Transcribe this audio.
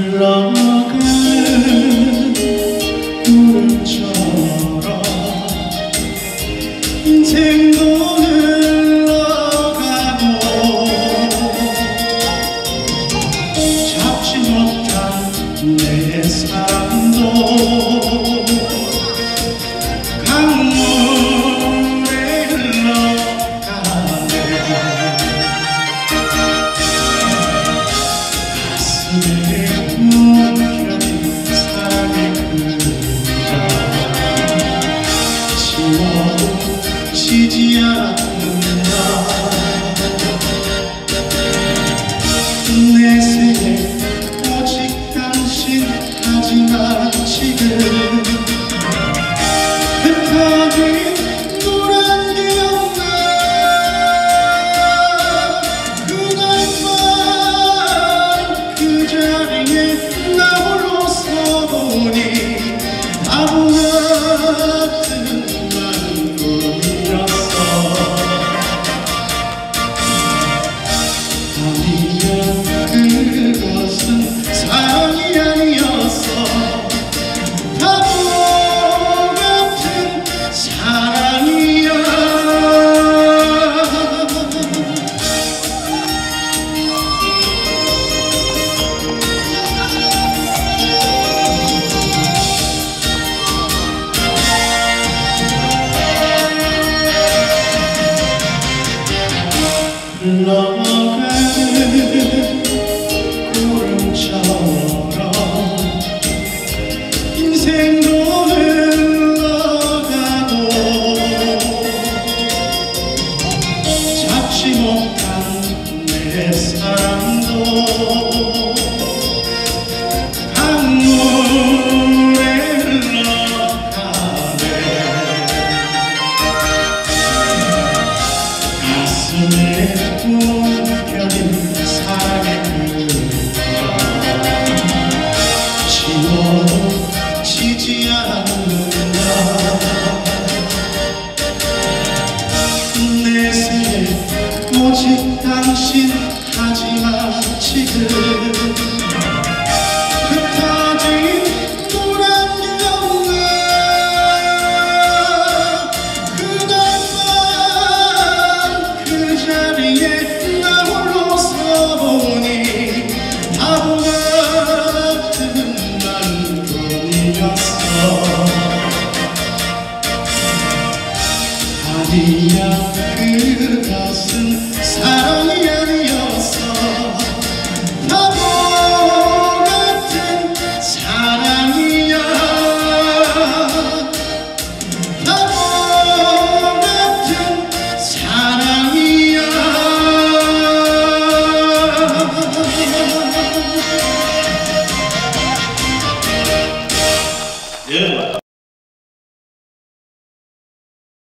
흘러가는 구름처럼 인생도 흘러가고 잡지 못한 내 사랑도 숨겨진 사랑의 불가 지워도 지지 않는다 내 생에 오직 당신 지금. 10番